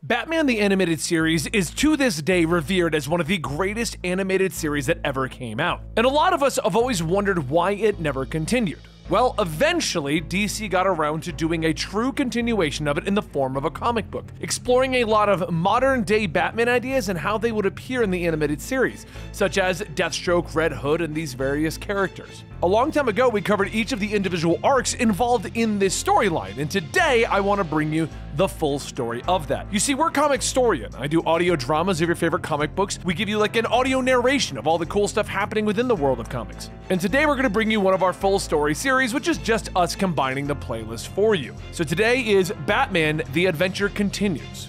Batman the Animated Series is to this day revered as one of the greatest animated series that ever came out. And a lot of us have always wondered why it never continued. Well, eventually, DC got around to doing a true continuation of it in the form of a comic book, exploring a lot of modern day Batman ideas and how they would appear in the animated series, such as Deathstroke, Red Hood, and these various characters. A long time ago, we covered each of the individual arcs involved in this storyline, and today I want to bring you the full story of that. You see, we're Comicstorian. I do audio dramas of your favorite comic books. We give you like an audio narration of all the cool stuff happening within the world of comics. And today we're going to bring you one of our full story series, which is just us combining the playlist for you. So today is Batman The Adventure Continues.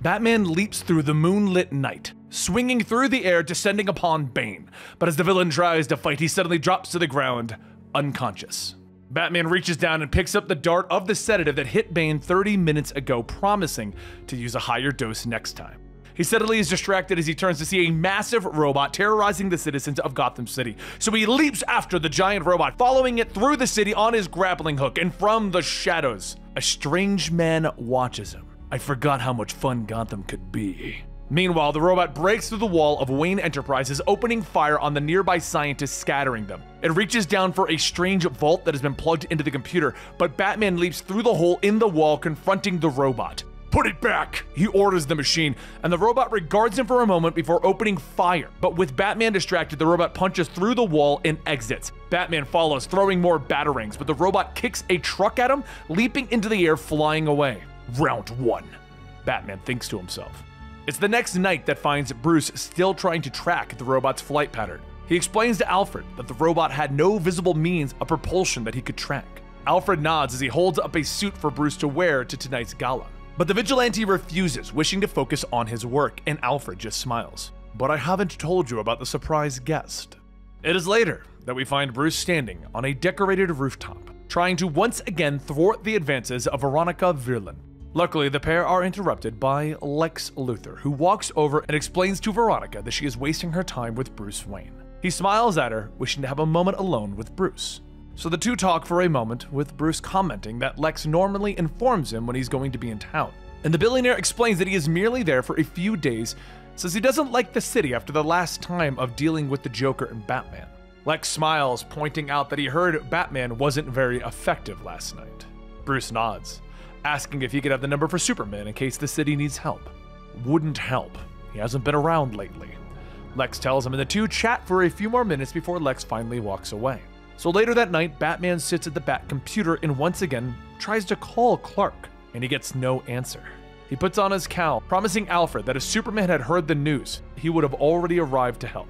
Batman leaps through the moonlit night, swinging through the air, descending upon Bane. But as the villain tries to fight, he suddenly drops to the ground, unconscious. Batman reaches down and picks up the dart of the sedative that hit Bane 30 minutes ago, promising to use a higher dose next time. He suddenly is distracted as he turns to see a massive robot terrorizing the citizens of Gotham City. So he leaps after the giant robot, following it through the city on his grappling hook, and from the shadows, a strange man watches him. I forgot how much fun Gotham could be. Meanwhile, the robot breaks through the wall of Wayne Enterprises, opening fire on the nearby scientists, scattering them. It reaches down for a strange vault that has been plugged into the computer, but Batman leaps through the hole in the wall, confronting the robot. Put it back! He orders the machine, and the robot regards him for a moment before opening fire. But with Batman distracted, the robot punches through the wall and exits. Batman follows, throwing more batarangs, but the robot kicks a truck at him, leaping into the air, flying away. Round one. Batman thinks to himself. It's the next night that finds Bruce still trying to track the robot's flight pattern. He explains to Alfred that the robot had no visible means of propulsion that he could track. Alfred nods as he holds up a suit for Bruce to wear to tonight's gala. But the vigilante refuses, wishing to focus on his work, and Alfred just smiles. But I haven't told you about the surprise guest. It is later that we find Bruce standing on a decorated rooftop, trying to once again thwart the advances of Veronica Vreeland. Luckily, the pair are interrupted by Lex Luthor, who walks over and explains to Veronica that she is wasting her time with Bruce Wayne. He smiles at her, wishing to have a moment alone with Bruce. So the two talk for a moment, with Bruce commenting that Lex normally informs him when he's going to be in town. And the billionaire explains that he is merely there for a few days, says he doesn't like the city after the last time of dealing with the Joker and Batman. Lex smiles, pointing out that he heard Batman wasn't very effective last night. Bruce nods asking if he could have the number for Superman in case the city needs help. Wouldn't help. He hasn't been around lately. Lex tells him, and the two chat for a few more minutes before Lex finally walks away. So later that night, Batman sits at the Bat computer and once again tries to call Clark, and he gets no answer. He puts on his cowl, promising Alfred that if Superman had heard the news, he would have already arrived to help.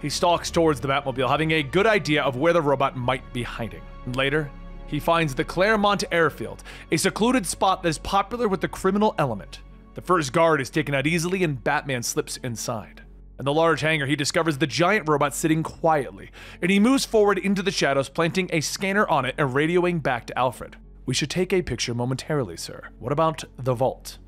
He stalks towards the Batmobile, having a good idea of where the robot might be hiding. Later, he finds the Claremont Airfield, a secluded spot that is popular with the criminal element. The first guard is taken out easily and Batman slips inside. In the large hangar, he discovers the giant robot sitting quietly, and he moves forward into the shadows, planting a scanner on it and radioing back to Alfred. We should take a picture momentarily, sir. What about the vault?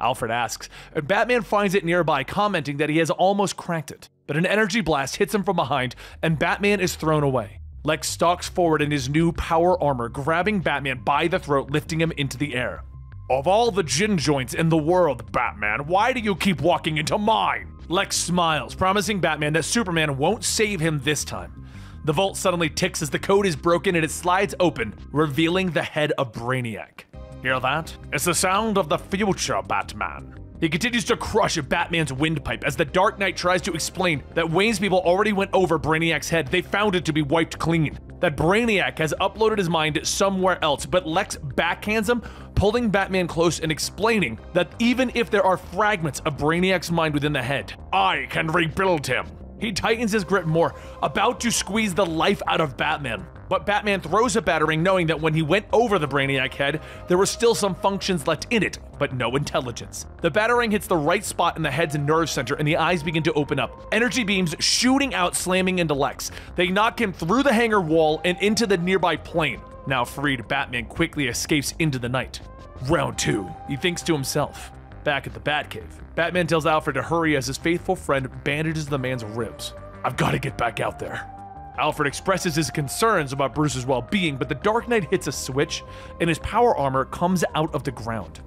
Alfred asks, and Batman finds it nearby, commenting that he has almost cracked it. But an energy blast hits him from behind, and Batman is thrown away. Lex stalks forward in his new power armor, grabbing Batman by the throat, lifting him into the air. Of all the gin joints in the world, Batman, why do you keep walking into mine? Lex smiles, promising Batman that Superman won't save him this time. The vault suddenly ticks as the code is broken and it slides open, revealing the head of Brainiac. Hear that? It's the sound of the future, Batman. He continues to crush Batman's windpipe as the Dark Knight tries to explain that Wayne's people already went over Brainiac's head. They found it to be wiped clean. That Brainiac has uploaded his mind somewhere else, but Lex backhands him, pulling Batman close and explaining that even if there are fragments of Brainiac's mind within the head, I can rebuild him. He tightens his grip more, about to squeeze the life out of Batman. But Batman throws a batarang, knowing that when he went over the Brainiac head, there were still some functions left in it, but no intelligence. The batarang hits the right spot in the head's nerve center, and the eyes begin to open up. Energy beams shooting out, slamming into Lex. They knock him through the hangar wall and into the nearby plane. Now freed, Batman quickly escapes into the night. Round two, he thinks to himself. Back at the Batcave, Batman tells Alfred to hurry as his faithful friend bandages the man's ribs. I've got to get back out there. Alfred expresses his concerns about Bruce's well being, but the Dark Knight hits a switch and his power armor comes out of the ground.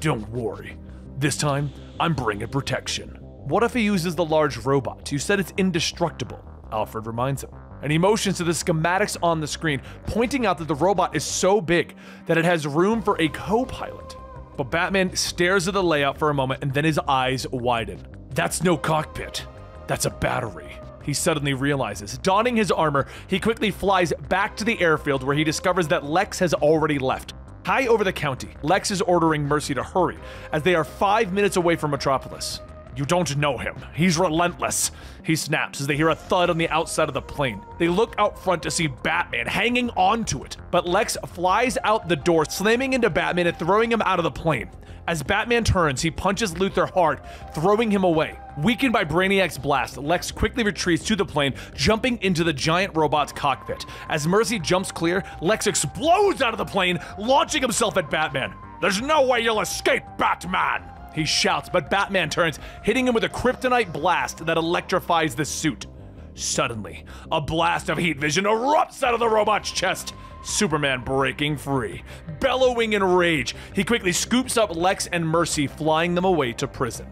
Don't worry. This time, I'm bringing protection. What if he uses the large robot? You said it's indestructible, Alfred reminds him. And he motions to the schematics on the screen, pointing out that the robot is so big that it has room for a co pilot. But Batman stares at the layout for a moment and then his eyes widen. That's no cockpit. That's a battery. He suddenly realizes. Donning his armor, he quickly flies back to the airfield where he discovers that Lex has already left. High over the county, Lex is ordering Mercy to hurry, as they are five minutes away from Metropolis. You don't know him. He's relentless. He snaps as they hear a thud on the outside of the plane. They look out front to see Batman hanging onto it, but Lex flies out the door, slamming into Batman and throwing him out of the plane. As Batman turns, he punches Luthor hard, throwing him away. Weakened by Brainiac's blast, Lex quickly retreats to the plane, jumping into the giant robot's cockpit. As Mercy jumps clear, Lex explodes out of the plane, launching himself at Batman. There's no way you'll escape, Batman! He shouts, but Batman turns, hitting him with a kryptonite blast that electrifies the suit. Suddenly, a blast of heat vision erupts out of the robot's chest. Superman breaking free. Bellowing in rage, he quickly scoops up Lex and Mercy, flying them away to prison.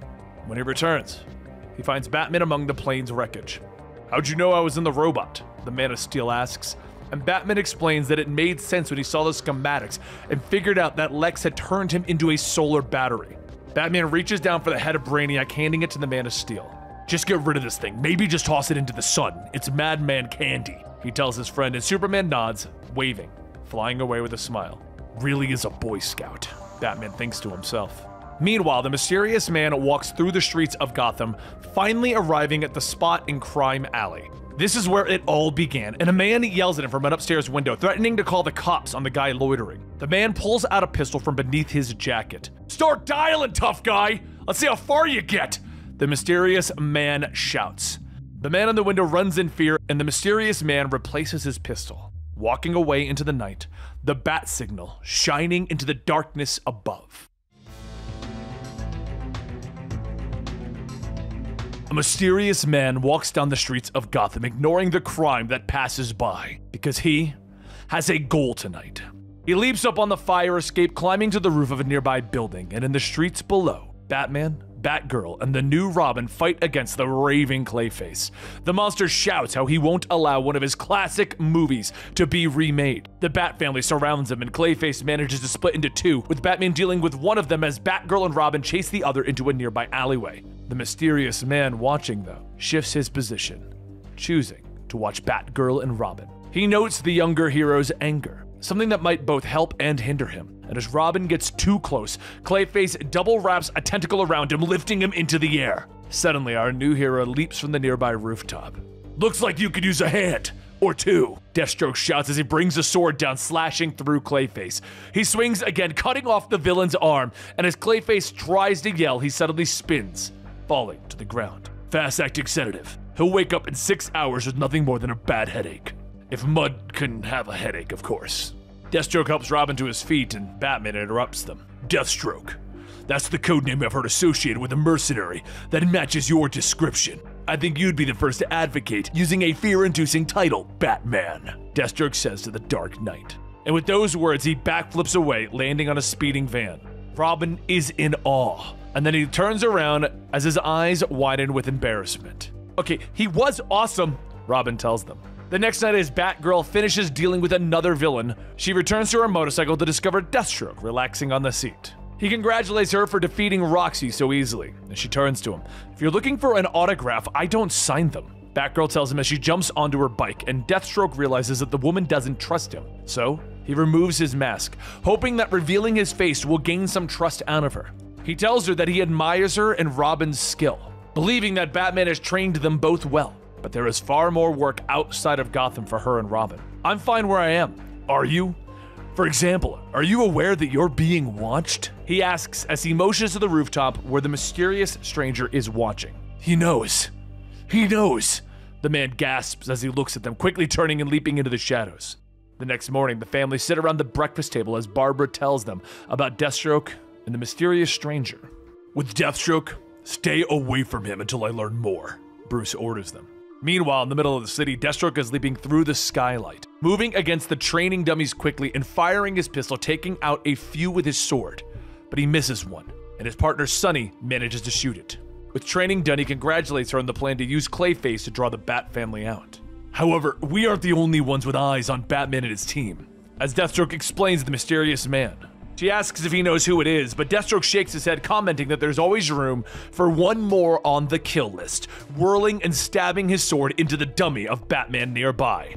When he returns, he finds Batman among the plane's wreckage. How'd you know I was in the robot? The Man of Steel asks. And Batman explains that it made sense when he saw the schematics and figured out that Lex had turned him into a solar battery. Batman reaches down for the head of Brainiac, handing it to the Man of Steel. Just get rid of this thing. Maybe just toss it into the sun. It's Madman candy, he tells his friend, and Superman nods, waving, flying away with a smile. Really is a Boy Scout, Batman thinks to himself. Meanwhile, the mysterious man walks through the streets of Gotham, finally arriving at the spot in Crime Alley. This is where it all began, and a man yells at him from an upstairs window, threatening to call the cops on the guy loitering. The man pulls out a pistol from beneath his jacket. Start dialing, tough guy! Let's see how far you get! The mysterious man shouts. The man on the window runs in fear, and the mysterious man replaces his pistol, walking away into the night, the bat signal shining into the darkness above. A mysterious man walks down the streets of Gotham, ignoring the crime that passes by, because he has a goal tonight. He leaps up on the fire escape, climbing to the roof of a nearby building, and in the streets below, Batman, Batgirl, and the new Robin fight against the raving Clayface. The monster shouts how he won't allow one of his classic movies to be remade. The Bat family surrounds him, and Clayface manages to split into two, with Batman dealing with one of them as Batgirl and Robin chase the other into a nearby alleyway. The mysterious man watching, though, shifts his position, choosing to watch Batgirl and Robin. He notes the younger hero's anger, something that might both help and hinder him. And as Robin gets too close, Clayface double wraps a tentacle around him, lifting him into the air. Suddenly, our new hero leaps from the nearby rooftop. Looks like you could use a hand. Or two. Deathstroke shouts as he brings a sword down, slashing through Clayface. He swings again, cutting off the villain's arm, and as Clayface tries to yell, he suddenly spins, falling to the ground. Fast acting sedative. He'll wake up in six hours with nothing more than a bad headache. If Mud can have a headache, of course. Deathstroke helps Robin to his feet, and Batman interrupts them. Deathstroke. That's the code name I've heard associated with a mercenary that matches your description. I think you'd be the first to advocate using a fear inducing title, Batman. Deathstroke says to the Dark Knight. And with those words, he backflips away, landing on a speeding van. Robin is in awe, and then he turns around as his eyes widen with embarrassment. Okay, he was awesome, Robin tells them. The next night, as Batgirl finishes dealing with another villain, she returns to her motorcycle to discover Deathstroke relaxing on the seat. He congratulates her for defeating Roxy so easily, and she turns to him. If you're looking for an autograph, I don't sign them. Batgirl tells him as she jumps onto her bike, and Deathstroke realizes that the woman doesn't trust him. So, he removes his mask, hoping that revealing his face will gain some trust out of her. He tells her that he admires her and Robin's skill, believing that Batman has trained them both well. But there is far more work outside of Gotham for her and Robin. I'm fine where I am. Are you? For example, are you aware that you're being watched? He asks as he motions to the rooftop where the mysterious stranger is watching. He knows. He knows. The man gasps as he looks at them, quickly turning and leaping into the shadows. The next morning, the family sit around the breakfast table as Barbara tells them about Deathstroke and the mysterious stranger. With Deathstroke, stay away from him until I learn more, Bruce orders them. Meanwhile, in the middle of the city, Deathstroke is leaping through the skylight, moving against the training dummies quickly and firing his pistol, taking out a few with his sword. But he misses one, and his partner Sunny manages to shoot it. With training done, he congratulates her on the plan to use Clayface to draw the Bat family out. However, we aren't the only ones with eyes on Batman and his team, as Deathstroke explains the mysterious man. She asks if he knows who it is, but Deathstroke shakes his head, commenting that there's always room for one more on the kill list, whirling and stabbing his sword into the dummy of Batman nearby.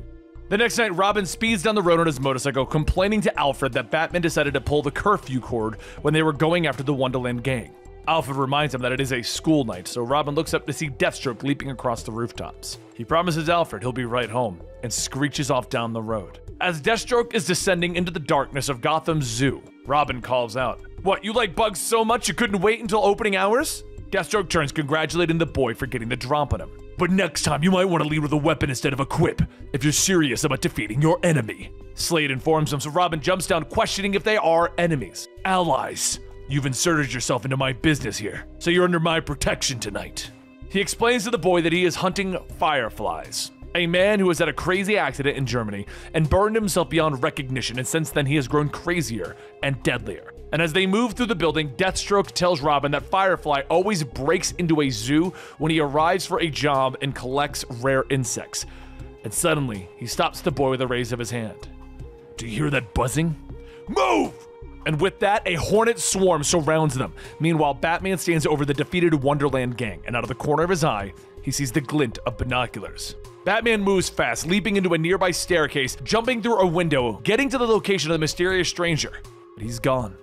The next night, Robin speeds down the road on his motorcycle, complaining to Alfred that Batman decided to pull the curfew cord when they were going after the Wonderland gang. Alfred reminds him that it is a school night, so Robin looks up to see Deathstroke leaping across the rooftops. He promises Alfred he'll be right home and screeches off down the road. As Deathstroke is descending into the darkness of Gotham's zoo, Robin calls out, What, you like bugs so much you couldn't wait until opening hours? Deathstroke turns, congratulating the boy for getting the drop on him. But next time, you might want to lead with a weapon instead of a quip, if you're serious about defeating your enemy. Slade informs him, so Robin jumps down, questioning if they are enemies. Allies. You've inserted yourself into my business here, so you're under my protection tonight. He explains to the boy that he is hunting fireflies a man who has had a crazy accident in Germany and burned himself beyond recognition, and since then he has grown crazier and deadlier. And as they move through the building, Deathstroke tells Robin that Firefly always breaks into a zoo when he arrives for a job and collects rare insects. And suddenly, he stops the boy with a raise of his hand. Do you hear that buzzing? Move! And with that, a hornet swarm surrounds them. Meanwhile, Batman stands over the defeated Wonderland gang, and out of the corner of his eye, he sees the glint of binoculars. Batman moves fast, leaping into a nearby staircase, jumping through a window, getting to the location of the mysterious stranger. But he's gone.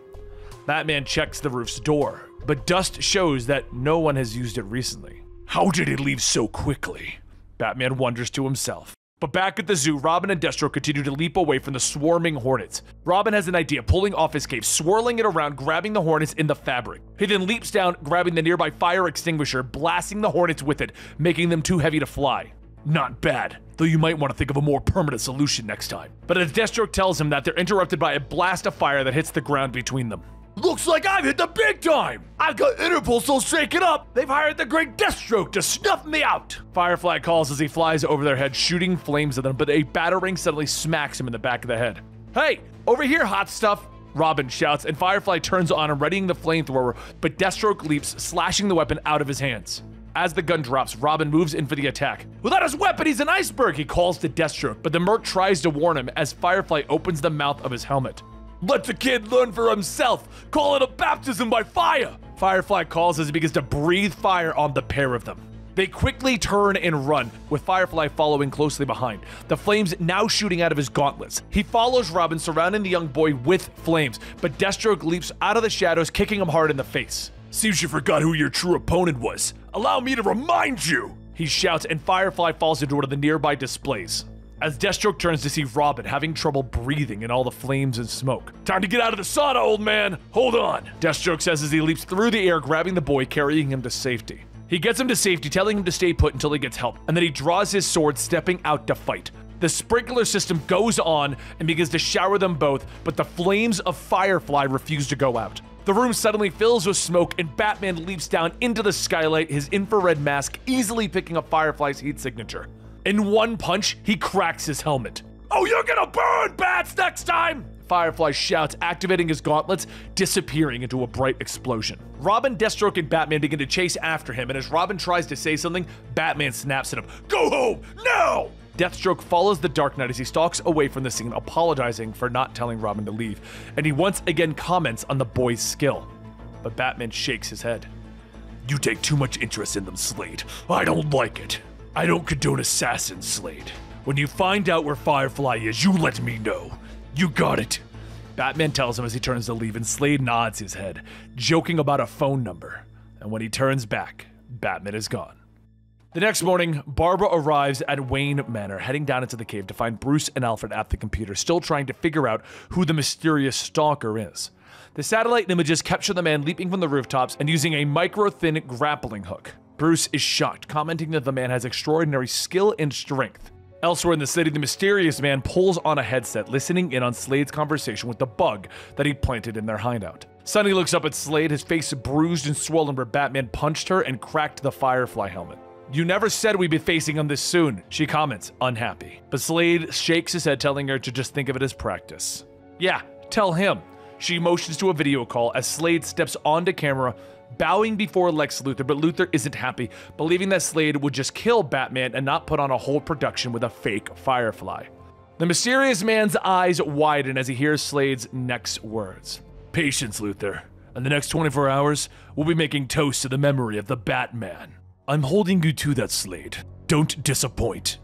Batman checks the roof's door, but dust shows that no one has used it recently. How did it leave so quickly? Batman wonders to himself. But back at the zoo, Robin and Deathstroke continue to leap away from the swarming hornets. Robin has an idea, pulling off his cape, swirling it around, grabbing the hornets in the fabric. He then leaps down, grabbing the nearby fire extinguisher, blasting the hornets with it, making them too heavy to fly. Not bad, though you might want to think of a more permanent solution next time. But as Deathstroke tells him that they're interrupted by a blast of fire that hits the ground between them. Looks like I've hit the big time! I've got Interpol so shaken up, they've hired the great Deathstroke to snuff me out! Firefly calls as he flies over their head, shooting flames at them, but a batarang suddenly smacks him in the back of the head. Hey, over here, hot stuff! Robin shouts, and Firefly turns on him, readying the flamethrower, but Deathstroke leaps, slashing the weapon out of his hands. As the gun drops, Robin moves in for the attack. Without his weapon, he's an iceberg, he calls to Deathstroke, but the merc tries to warn him as Firefly opens the mouth of his helmet. Let the kid learn for himself. Call it a baptism by fire. Firefly calls as he begins to breathe fire on the pair of them. They quickly turn and run, with Firefly following closely behind, the flames now shooting out of his gauntlets. He follows Robin, surrounding the young boy with flames, but Deathstroke leaps out of the shadows, kicking him hard in the face. Seems you forgot who your true opponent was. Allow me to remind you! He shouts, and Firefly falls into one of the nearby displays. As Deathstroke turns to see Robin having trouble breathing in all the flames and smoke. Time to get out of the sauna, old man! Hold on! Deathstroke says as he leaps through the air, grabbing the boy, carrying him to safety. He gets him to safety, telling him to stay put until he gets help, and then he draws his sword, stepping out to fight. The sprinkler system goes on and begins to shower them both, but the flames of Firefly refuse to go out. The room suddenly fills with smoke, and Batman leaps down into the skylight, his infrared mask easily picking up Firefly's heat signature. In one punch, he cracks his helmet. Oh, you're gonna burn, bats, next time! Firefly shouts, activating his gauntlets, disappearing into a bright explosion. Robin, Deathstroke, and Batman begin to chase after him, and as Robin tries to say something, Batman snaps at him. Go home, now! Deathstroke follows the Dark Knight as he stalks away from the scene, apologizing for not telling Robin to leave, and he once again comments on the boy's skill. But Batman shakes his head. You take too much interest in them, Slade. I don't like it. I don't condone assassins, Slade. When you find out where Firefly is, you let me know. You got it. Batman tells him as he turns to leave, and Slade nods his head, joking about a phone number. And when he turns back, Batman is gone. The next morning, Barbara arrives at Wayne Manor, heading down into the cave to find Bruce and Alfred at the computer, still trying to figure out who the mysterious stalker is. The satellite images capture the man leaping from the rooftops and using a micro thin grappling hook. Bruce is shocked, commenting that the man has extraordinary skill and strength. Elsewhere in the city, the mysterious man pulls on a headset, listening in on Slade's conversation with the bug that he'd planted in their hideout. Sunny looks up at Slade, his face bruised and swollen where Batman punched her and cracked the Firefly helmet. You never said we'd be facing him this soon, she comments, unhappy. But Slade shakes his head, telling her to just think of it as practice. Yeah, tell him. She motions to a video call as Slade steps onto camera, bowing before Lex Luthor, but Luthor isn't happy, believing that Slade would just kill Batman and not put on a whole production with a fake Firefly. The mysterious man's eyes widen as he hears Slade's next words. Patience, Luthor. In the next 24 hours, we'll be making toast to the memory of the Batman. I'm holding you to that, Slade. Don't disappoint.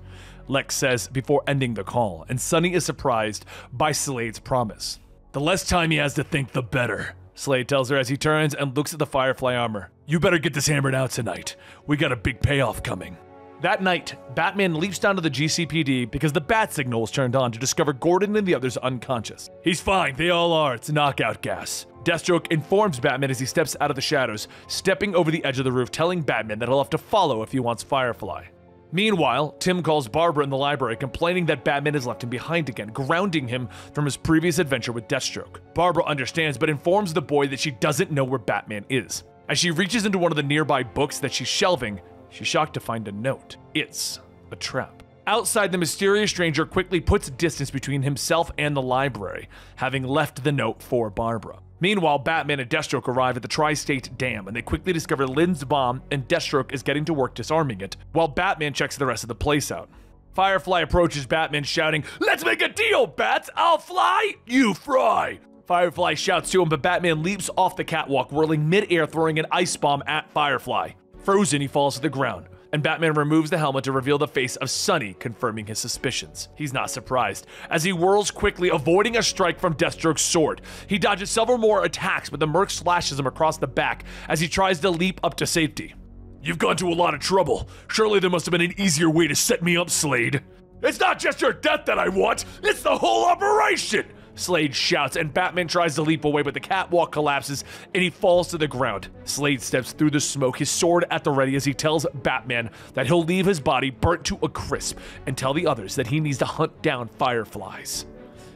Lex says before ending the call, and Sonny is surprised by Slade's promise. The less time he has to think, the better. Slade tells her as he turns and looks at the Firefly armor. You better get this hammered out tonight. We got a big payoff coming. That night, Batman leaps down to the GCPD because the bat signal is turned on to discover Gordon and the others unconscious. He's fine, they all are, it's knockout gas. Deathstroke informs Batman as he steps out of the shadows, stepping over the edge of the roof, telling Batman that he'll have to follow if he wants Firefly. Meanwhile, Tim calls Barbara in the library, complaining that Batman has left him behind again, grounding him from his previous adventure with Deathstroke. Barbara understands, but informs the boy that she doesn't know where Batman is. As she reaches into one of the nearby books that she's shelving, she's shocked to find a note. It's a trap. Outside, the mysterious stranger quickly puts distance between himself and the library, having left the note for Barbara. Meanwhile, Batman and Deathstroke arrive at the Tri State Dam and they quickly discover Lynn's bomb, and Deathstroke is getting to work disarming it, while Batman checks the rest of the place out. Firefly approaches Batman, shouting, Let's make a deal, Bats! I'll fly, you fry! Firefly shouts to him, but Batman leaps off the catwalk, whirling midair, throwing an ice bomb at Firefly. Frozen, he falls to the ground and Batman removes the helmet to reveal the face of Sonny, confirming his suspicions. He's not surprised, as he whirls quickly, avoiding a strike from Deathstroke's sword. He dodges several more attacks, but the Merc slashes him across the back as he tries to leap up to safety. You've gone to a lot of trouble. Surely there must have been an easier way to set me up, Slade. It's not just your death that I want, it's the whole operation! Slade shouts, and Batman tries to leap away, but the catwalk collapses and he falls to the ground. Slade steps through the smoke, his sword at the ready, as he tells Batman that he'll leave his body burnt to a crisp and tell the others that he needs to hunt down fireflies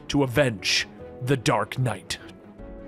to avenge the Dark Knight.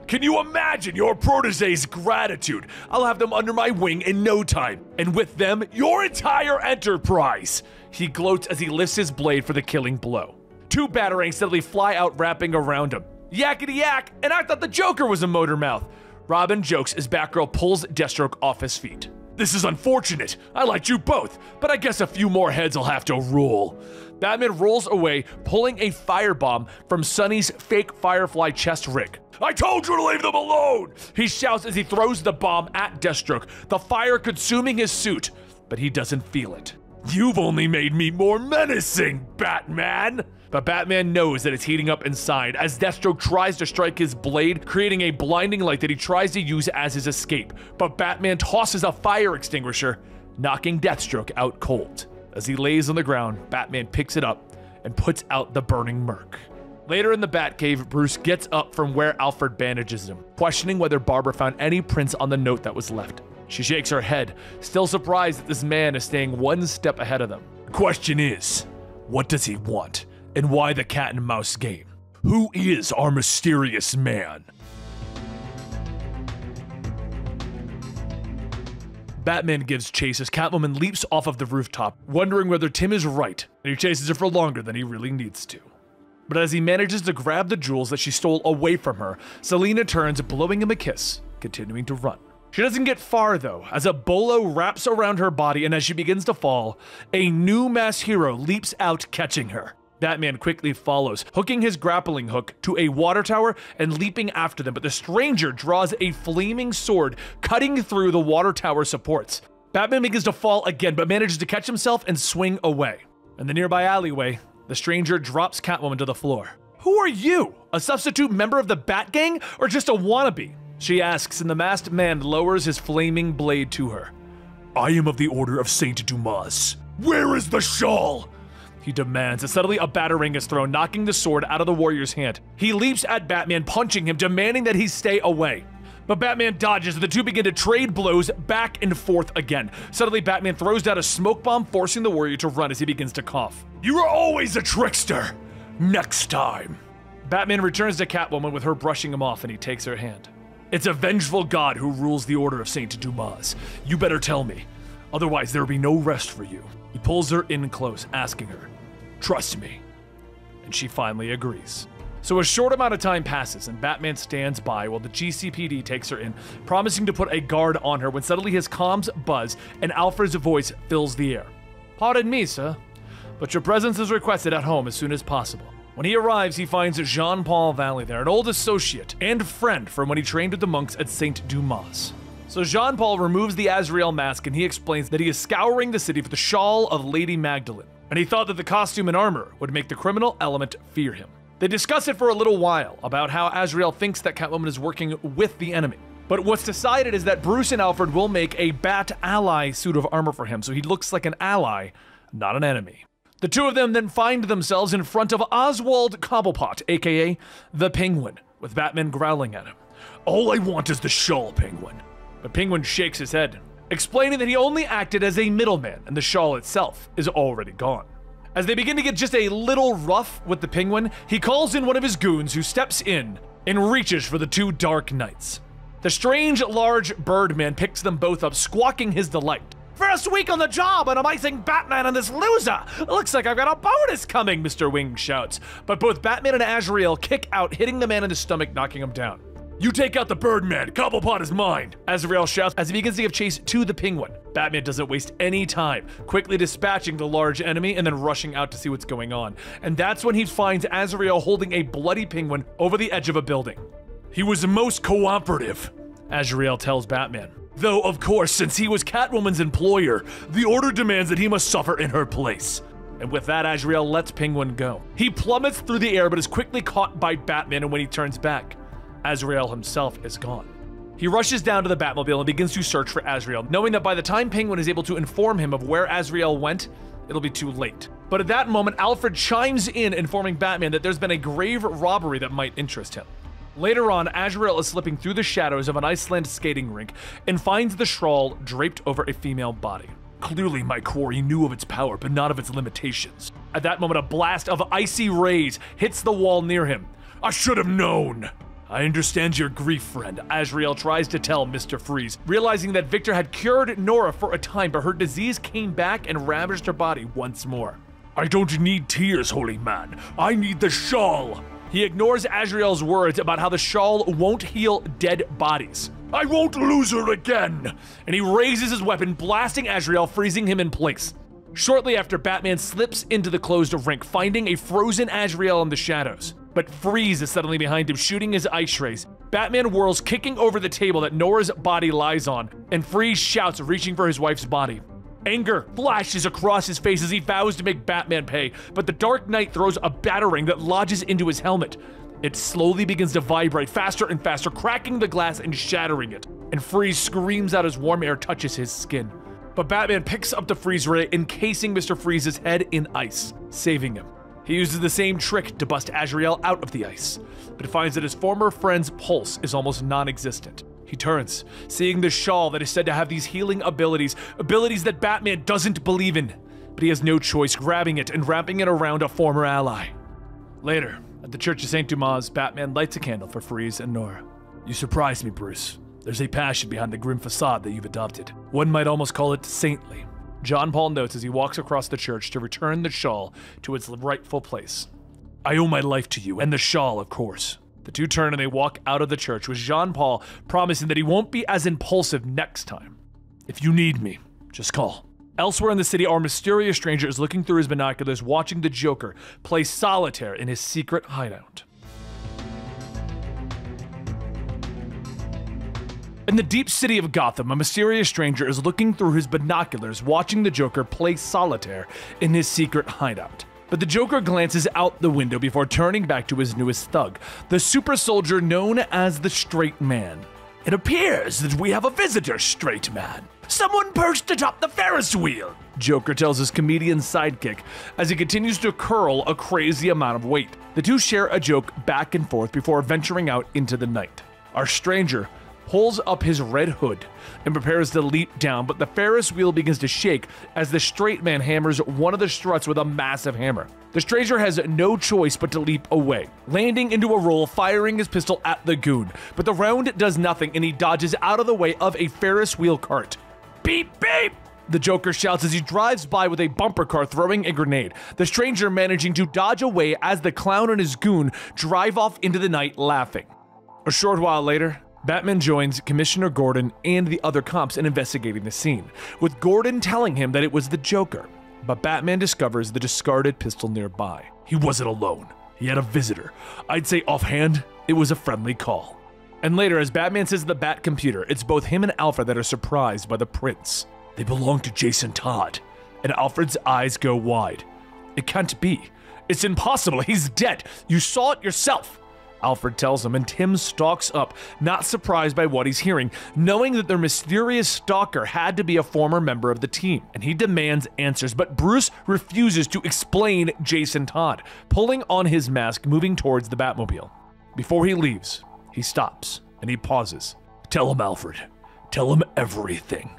Can you imagine your protege's gratitude? I'll have them under my wing in no time, and with them, your entire enterprise. He gloats as he lifts his blade for the killing blow. Two batarangs suddenly fly out wrapping around him. Yakety yak, and I thought the Joker was a motor mouth. Robin jokes as Batgirl pulls Deathstroke off his feet. This is unfortunate. I liked you both, but I guess a few more heads will have to rule. Batman rolls away, pulling a firebomb from Sonny's fake Firefly chest rig. I told you to leave them alone! He shouts as he throws the bomb at Deathstroke, the fire consuming his suit, but he doesn't feel it. You've only made me more menacing, Batman! But Batman knows that it's heating up inside as Deathstroke tries to strike his blade, creating a blinding light that he tries to use as his escape. But Batman tosses a fire extinguisher, knocking Deathstroke out cold. As he lays on the ground, Batman picks it up and puts out the burning Merc. Later in the Batcave, Bruce gets up from where Alfred bandages him, questioning whether Barbara found any prints on the note that was left. She shakes her head, still surprised that this man is staying one step ahead of them. The question is, what does he want? And why the cat and mouse game? Who is our mysterious man? Batman gives chase as Catwoman leaps off of the rooftop, wondering whether Tim is right, and he chases her for longer than he really needs to. But as he manages to grab the jewels that she stole away from her, Selina turns, blowing him a kiss, continuing to run. She doesn't get far though, as a bolo wraps around her body, and as she begins to fall, a new mass hero leaps out, catching her. Batman quickly follows, hooking his grappling hook to a water tower and leaping after them, but the stranger draws a flaming sword, cutting through the water tower supports. Batman begins to fall again, but manages to catch himself and swing away. In the nearby alleyway, the stranger drops Catwoman to the floor. Who are you? A substitute member of the Bat Gang or just a wannabe? She asks, and the masked man lowers his flaming blade to her. I am of the Order of Saint Dumas. Where is the shawl? He demands, and suddenly a batarang is thrown, knocking the sword out of the warrior's hand. He leaps at Batman, punching him, demanding that he stay away. But Batman dodges, and the two begin to trade blows back and forth again. Suddenly, Batman throws down a smoke bomb, forcing the warrior to run as he begins to cough. You are always a trickster! Next time! Batman returns to Catwoman with her brushing him off, and he takes her hand. It's a vengeful god who rules the Order of Saint Dumas. You better tell me, Otherwise, there will be no rest for you. He pulls her in close, asking her, Trust me. And she finally agrees. So a short amount of time passes, and Batman stands by while the GCPD takes her in, promising to put a guard on her when suddenly his comms buzz and Alfred's voice fills the air. Pardon me, sir, but your presence is requested at home as soon as possible. When he arrives, he finds Jean Paul Valley there, an old associate and friend from when he trained with the monks at St. Dumas. So Jean Paul removes the Azrael mask and he explains that he is scouring the city for the shawl of Lady Magdalene, and he thought that the costume and armor would make the criminal element fear him. They discuss it for a little while about how Azrael thinks that Catwoman is working with the enemy. But what's decided is that Bruce and Alfred will make a Bat ally suit of armor for him, so he looks like an ally, not an enemy. The two of them then find themselves in front of Oswald Cobblepot, aka the Penguin, with Batman growling at him. All I want is the shawl, Penguin. But Penguin shakes his head, explaining that he only acted as a middleman and the shawl itself is already gone. As they begin to get just a little rough with the penguin, he calls in one of his goons who steps in and reaches for the two Dark Knights. The strange, large Birdman picks them both up, squawking his delight. First week on the job and I'm icing Batman and this loser! Looks like I've got a bonus coming, Mr. Wing shouts. But both Batman and Azrael kick out, hitting the man in the stomach, knocking him down. You take out the Birdman. Cobblepot is mine. Azrael shouts as he begins to give chase to the Penguin. Batman doesn't waste any time, quickly dispatching the large enemy and then rushing out to see what's going on. And that's when he finds Azrael holding a bloody penguin over the edge of a building. He was the most cooperative, Azrael tells Batman. Though, of course, since he was Catwoman's employer, the order demands that he must suffer in her place. And with that, Azrael lets Penguin go. He plummets through the air but is quickly caught by Batman, and when he turns back, Azrael himself is gone. He rushes down to the Batmobile and begins to search for Azrael, knowing that by the time Penguin is able to inform him of where Azrael went, it'll be too late. But at that moment, Alfred chimes in, informing Batman that there's been a grave robbery that might interest him. Later on, Azrael is slipping through the shadows of an Iceland skating rink and finds the shawl draped over a female body. Clearly, my quarry knew of its power, but not of its limitations. At that moment, a blast of icy rays hits the wall near him. I should have known! I understand your grief, friend, Azrael tries to tell Mr. Freeze, realizing that Victor had cured Nora for a time, but her disease came back and ravaged her body once more. I don't need tears, holy man. I need the shawl. He ignores Azrael's words about how the shawl won't heal dead bodies. I won't lose her again! And he raises his weapon, blasting Azrael, freezing him in place. Shortly after, Batman slips into the closed rink, finding a frozen Azrael in the shadows. But Freeze is suddenly behind him, shooting his ice rays. Batman whirls, kicking over the table that Nora's body lies on, and Freeze shouts, reaching for his wife's body. Anger flashes across his face as he vows to make Batman pay, but the Dark Knight throws a batarang that lodges into his helmet. It slowly begins to vibrate faster and faster, cracking the glass and shattering it. And Freeze screams out as warm air touches his skin. But Batman picks up the freeze ray, encasing Mr. Freeze's head in ice, saving him. He uses the same trick to bust Azrael out of the ice, but finds that his former friend's pulse is almost non existent. He turns, seeing the shawl that is said to have these healing abilities, abilities that Batman doesn't believe in, but he has no choice grabbing it and wrapping it around a former ally. Later, at the Church of St. Dumas, Batman lights a candle for Freeze and Nora. You surprise me, Bruce. There's a passion behind the grim facade that you've adopted. One might almost call it saintly. John Paul notes as he walks across the church to return the shawl to its rightful place. I owe my life to you, and the shawl, of course. The two turn and they walk out of the church, with Jean Paul promising that he won't be as impulsive next time. If you need me, just call. Elsewhere in the city, our mysterious stranger is looking through his binoculars, watching the Joker play solitaire in his secret hideout. In the deep city of Gotham, a mysterious stranger is looking through his binoculars, watching the Joker play solitaire in his secret hideout. But the Joker glances out the window before turning back to his newest thug, the super soldier known as the Straight Man. It appears that we have a visitor, Straight Man. Someone perched atop the Ferris wheel, Joker tells his comedian sidekick as he continues to curl a crazy amount of weight. The two share a joke back and forth before venturing out into the night. Our stranger pulls up his red hood and prepares to leap down, but the Ferris wheel begins to shake as the straight man hammers one of the struts with a massive hammer. The stranger has no choice but to leap away, landing into a roll, firing his pistol at the goon. But the round does nothing and he dodges out of the way of a Ferris wheel cart. Beep beep! The Joker shouts as he drives by with a bumper car throwing a grenade, the stranger managing to dodge away as the clown and his goon drive off into the night laughing. A short while later, Batman joins Commissioner Gordon and the other cops in investigating the scene, with Gordon telling him that it was the Joker. But Batman discovers the discarded pistol nearby. He wasn't alone. He had a visitor. I'd say offhand, it was a friendly call. And later, as Batman says the Bat computer, it's both him and Alfred that are surprised by the prints. They belong to Jason Todd. And Alfred's eyes go wide. It can't be. It's impossible. He's dead. You saw it yourself. Alfred tells him, and Tim stalks up, not surprised by what he's hearing, knowing that their mysterious stalker had to be a former member of the team, and he demands answers. But Bruce refuses to explain Jason Todd, pulling on his mask, moving towards the Batmobile. Before he leaves, he stops and he pauses. Tell him, Alfred. Tell him everything.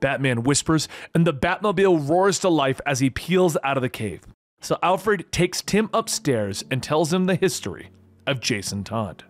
Batman whispers, and the Batmobile roars to life as he peels out of the cave. So Alfred takes Tim upstairs and tells him the history of Jason Todd.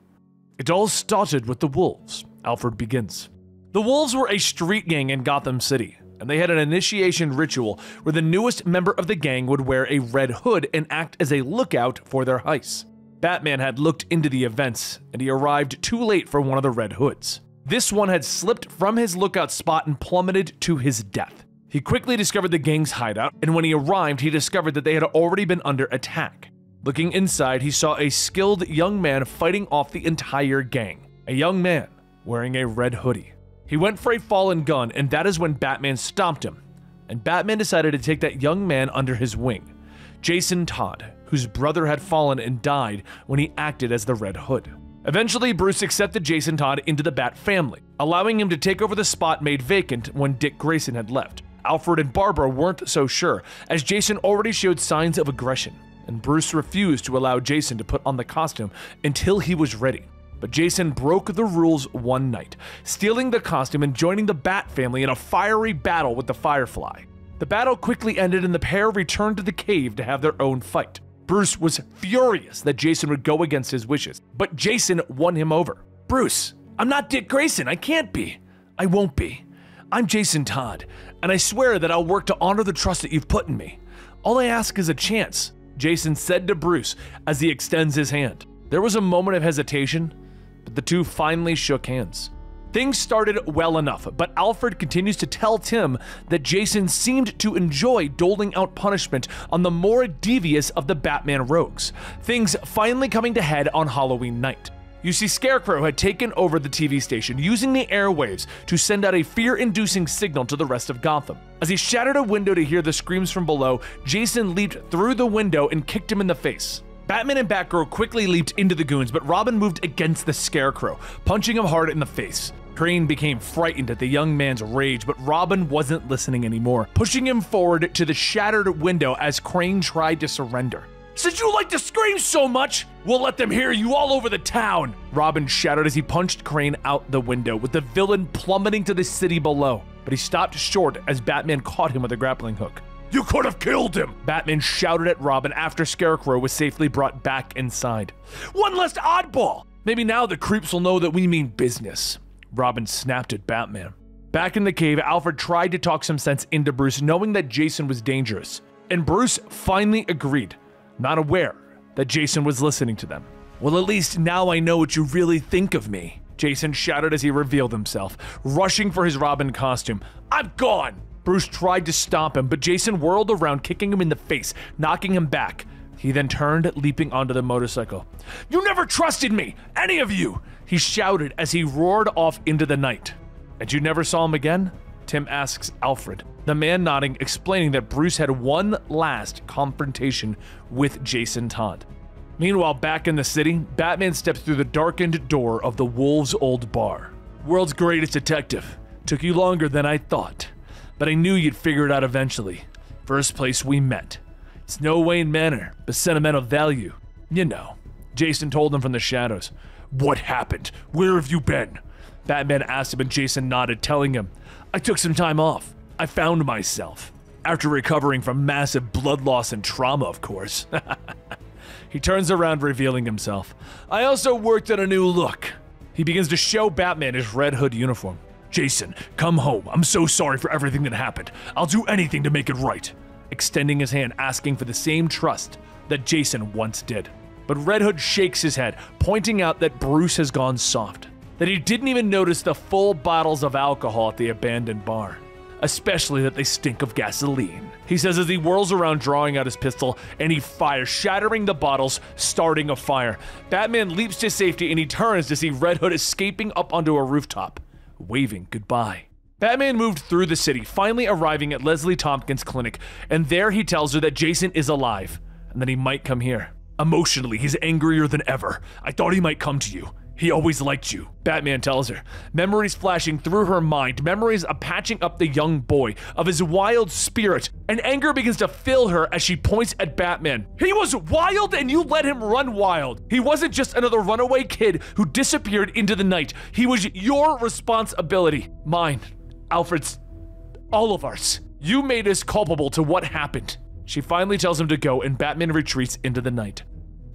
It all started with the Wolves, Alfred begins. The Wolves were a street gang in Gotham City, and they had an initiation ritual where the newest member of the gang would wear a red hood and act as a lookout for their heists. Batman had looked into the events, and he arrived too late for one of the Red Hoods. This one had slipped from his lookout spot and plummeted to his death. He quickly discovered the gang's hideout, and when he arrived, he discovered that they had already been under attack. Looking inside, he saw a skilled young man fighting off the entire gang. A young man wearing a red hoodie. He went for a fallen gun, and that is when Batman stomped him. And Batman decided to take that young man under his wing. Jason Todd, whose brother had fallen and died when he acted as the Red Hood. Eventually, Bruce accepted Jason Todd into the Bat family, allowing him to take over the spot made vacant when Dick Grayson had left. Alfred and Barbara weren't so sure, as Jason already showed signs of aggression and Bruce refused to allow Jason to put on the costume until he was ready. But Jason broke the rules one night, stealing the costume and joining the Bat family in a fiery battle with the Firefly. The battle quickly ended and the pair returned to the cave to have their own fight. Bruce was furious that Jason would go against his wishes, but Jason won him over. Bruce, I'm not Dick Grayson. I can't be. I won't be. I'm Jason Todd, and I swear that I'll work to honor the trust that you've put in me. All I ask is a chance. Jason said to Bruce as he extends his hand. There was a moment of hesitation, but the two finally shook hands. Things started well enough, but Alfred continues to tell Tim that Jason seemed to enjoy doling out punishment on the more devious of the Batman rogues, things finally coming to head on Halloween night. You see, Scarecrow had taken over the TV station, using the airwaves to send out a fear inducing signal to the rest of Gotham. As he shattered a window to hear the screams from below, Jason leaped through the window and kicked him in the face. Batman and Batgirl quickly leaped into the goons, but Robin moved against the Scarecrow, punching him hard in the face. Crane became frightened at the young man's rage, but Robin wasn't listening anymore, pushing him forward to the shattered window as Crane tried to surrender. Since you like to scream so much, we'll let them hear you all over the town, Robin shouted as he punched Crane out the window, with the villain plummeting to the city below. But he stopped short as Batman caught him with a grappling hook. You could have killed him! Batman shouted at Robin after Scarecrow was safely brought back inside. One less oddball! Maybe now the creeps will know that we mean business. Robin snapped at Batman. Back in the cave, Alfred tried to talk some sense into Bruce, knowing that Jason was dangerous. And Bruce finally agreed not aware that Jason was listening to them. Well, at least now I know what you really think of me, Jason shouted as he revealed himself, rushing for his Robin costume. I'm gone! Bruce tried to stop him, but Jason whirled around, kicking him in the face, knocking him back. He then turned, leaping onto the motorcycle. You never trusted me! Any of you! He shouted as he roared off into the night. And you never saw him again? Tim asks Alfred the man nodding, explaining that Bruce had one last confrontation with Jason Todd. Meanwhile, back in the city, Batman steps through the darkened door of the Wolves' old bar. World's greatest detective. Took you longer than I thought, but I knew you'd figure it out eventually. First place we met. It's no Wayne Manor, but sentimental value. You know. Jason told him from the shadows. What happened? Where have you been? Batman asked him and Jason nodded, telling him, I took some time off. I found myself. After recovering from massive blood loss and trauma, of course. he turns around, revealing himself. I also worked on a new look. He begins to show Batman his Red Hood uniform. Jason, come home. I'm so sorry for everything that happened. I'll do anything to make it right. Extending his hand, asking for the same trust that Jason once did. But Red Hood shakes his head, pointing out that Bruce has gone soft, that he didn't even notice the full bottles of alcohol at the abandoned bar, especially that they stink of gasoline. He says as he whirls around, drawing out his pistol, and he fires, shattering the bottles, starting a fire. Batman leaps to safety and he turns to see Red Hood escaping up onto a rooftop, waving goodbye. Batman moved through the city, finally arriving at Leslie Tompkins' clinic, and there he tells her that Jason is alive and that he might come here. Emotionally, he's angrier than ever. I thought he might come to you. He always liked you, Batman tells her. Memories flashing through her mind, memories of patching up the young boy, of his wild spirit, and anger begins to fill her as she points at Batman. He was wild and you let him run wild. He wasn't just another runaway kid who disappeared into the night. He was your responsibility. Mine. Alfred's. All of ours. You made us culpable to what happened. She finally tells him to go, and Batman retreats into the night.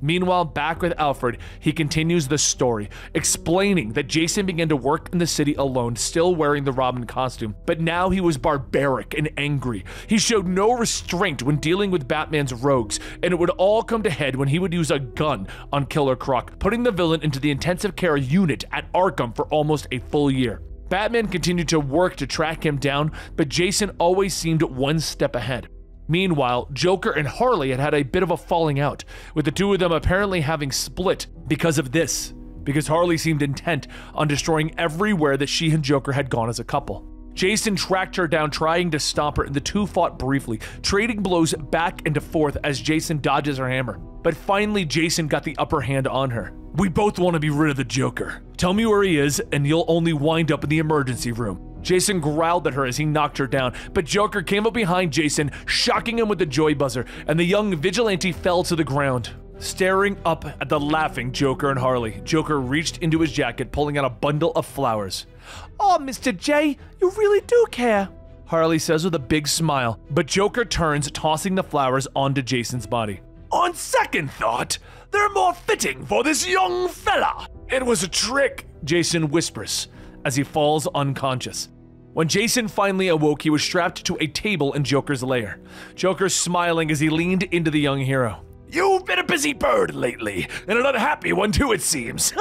Meanwhile, back with Alfred, he continues the story, explaining that Jason began to work in the city alone, still wearing the Robin costume, but now he was barbaric and angry. He showed no restraint when dealing with Batman's rogues, and it would all come to head when he would use a gun on Killer Croc, putting the villain into the intensive care unit at Arkham for almost a full year. Batman continued to work to track him down, but Jason always seemed one step ahead. Meanwhile, Joker and Harley had had a bit of a falling out, with the two of them apparently having split because of this, because Harley seemed intent on destroying everywhere that she and Joker had gone as a couple. Jason tracked her down, trying to stop her, and the two fought briefly, trading blows back and forth as Jason dodges her hammer. But finally, Jason got the upper hand on her. We both want to be rid of the Joker. Tell me where he is, and you'll only wind up in the emergency room. Jason growled at her as he knocked her down, but Joker came up behind Jason, shocking him with the joy buzzer, and the young vigilante fell to the ground. Staring up at the laughing Joker and Harley, Joker reached into his jacket, pulling out a bundle of flowers. Oh, Mr. J, you really do care. Harley says with a big smile, but Joker turns, tossing the flowers onto Jason's body. On second thought, they're more fitting for this young fella. It was a trick, Jason whispers as he falls unconscious. When Jason finally awoke, he was strapped to a table in Joker's lair. Joker smiling as he leaned into the young hero. You've been a busy bird lately, and an unhappy one too, it seems.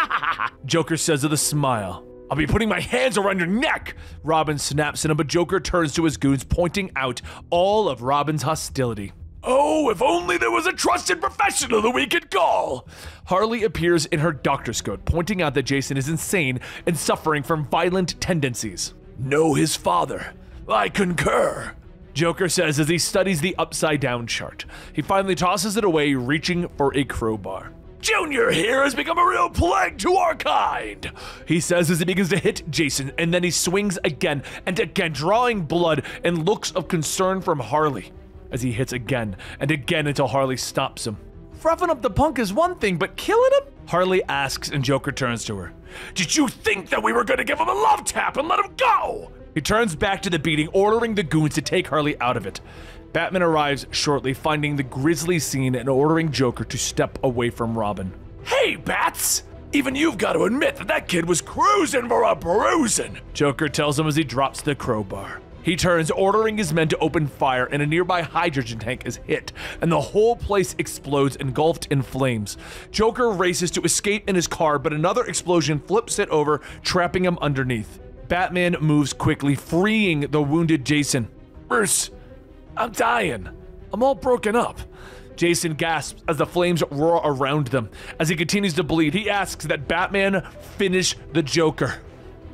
Joker says with a smile. I'll be putting my hands around your neck! Robin snaps at him, but Joker turns to his goons, pointing out all of Robin's hostility. Oh, if only there was a trusted professional that we could call! Harley appears in her doctor's coat, pointing out that Jason is insane and suffering from violent tendencies know his father. I concur. Joker says as he studies the upside down chart. He finally tosses it away, reaching for a crowbar. Junior here has become a real plague to our kind, he says as he begins to hit Jason, and then he swings again and again, drawing blood and looks of concern from Harley as he hits again and again until Harley stops him. Roughing up the punk is one thing, but killing him? Harley asks, and Joker turns to her. Did you think that we were gonna give him a love tap and let him go? He turns back to the beating, ordering the goons to take Harley out of it. Batman arrives shortly, finding the grisly scene and ordering Joker to step away from Robin. Hey, Bats! Even you've got to admit that that kid was cruising for a bruising, Joker tells him as he drops the crowbar. He turns, ordering his men to open fire, and a nearby hydrogen tank is hit, and the whole place explodes, engulfed in flames. Joker races to escape in his car, but another explosion flips it over, trapping him underneath. Batman moves quickly, freeing the wounded Jason. Bruce, I'm dying. I'm all broken up. Jason gasps as the flames roar around them. As he continues to bleed, he asks that Batman finish the Joker.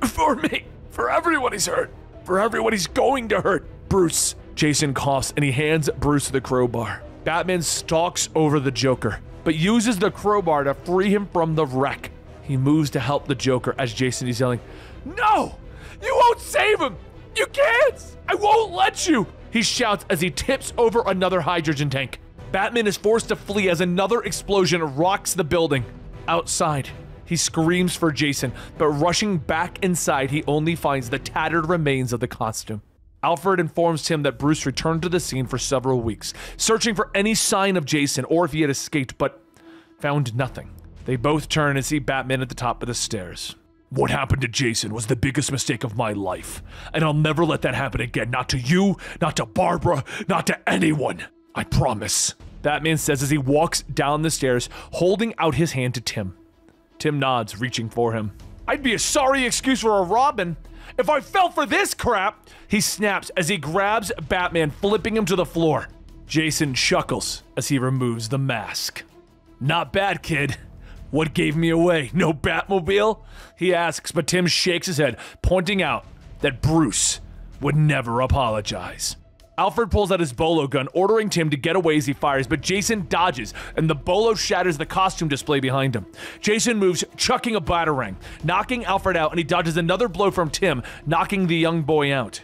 For me, for everyone he's hurt for everyone he's going to hurt. Bruce. Jason coughs and he hands Bruce the crowbar. Batman stalks over the Joker, but uses the crowbar to free him from the wreck. He moves to help the Joker as Jason is yelling, No! You won't save him! You can't! I won't let you! He shouts as he tips over another hydrogen tank. Batman is forced to flee as another explosion rocks the building. Outside, he screams for Jason, but rushing back inside, he only finds the tattered remains of the costume. Alfred informs him that Bruce returned to the scene for several weeks, searching for any sign of Jason or if he had escaped, but found nothing. They both turn and see Batman at the top of the stairs. What happened to Jason was the biggest mistake of my life, and I'll never let that happen again. Not to you, not to Barbara, not to anyone. I promise. Batman says as he walks down the stairs, holding out his hand to Tim. Tim nods, reaching for him. I'd be a sorry excuse for a Robin if I fell for this crap. He snaps as he grabs Batman, flipping him to the floor. Jason chuckles as he removes the mask. Not bad, kid. What gave me away? No Batmobile? He asks, but Tim shakes his head, pointing out that Bruce would never apologize. Alfred pulls out his bolo gun, ordering Tim to get away as he fires, but Jason dodges, and the bolo shatters the costume display behind him. Jason moves, chucking a batarang, knocking Alfred out, and he dodges another blow from Tim, knocking the young boy out.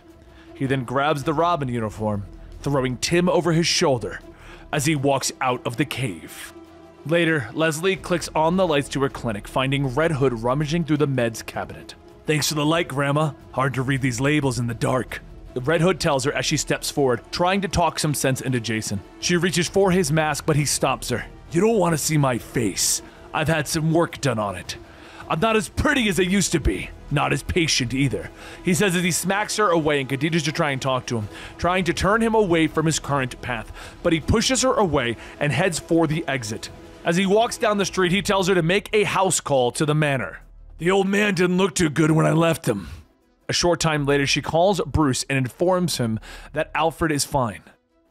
He then grabs the Robin uniform, throwing Tim over his shoulder as he walks out of the cave. Later, Leslie clicks on the lights to her clinic, finding Red Hood rummaging through the meds cabinet. Thanks for the light, Grandma. Hard to read these labels in the dark. Red Hood tells her as she steps forward, trying to talk some sense into Jason. She reaches for his mask, but he stops her. You don't want to see my face. I've had some work done on it. I'm not as pretty as I used to be. Not as patient either. He says as he smacks her away and continues to try and talk to him, trying to turn him away from his current path. But he pushes her away and heads for the exit. As he walks down the street, he tells her to make a house call to the manor. The old man didn't look too good when I left him. A short time later, she calls Bruce and informs him that Alfred is fine.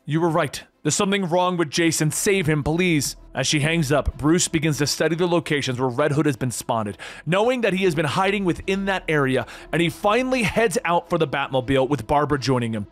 You were right. There's something wrong with Jason. Save him, please. As she hangs up, Bruce begins to study the locations where Red Hood has been spotted, knowing that he has been hiding within that area, and he finally heads out for the Batmobile with Barbara joining him.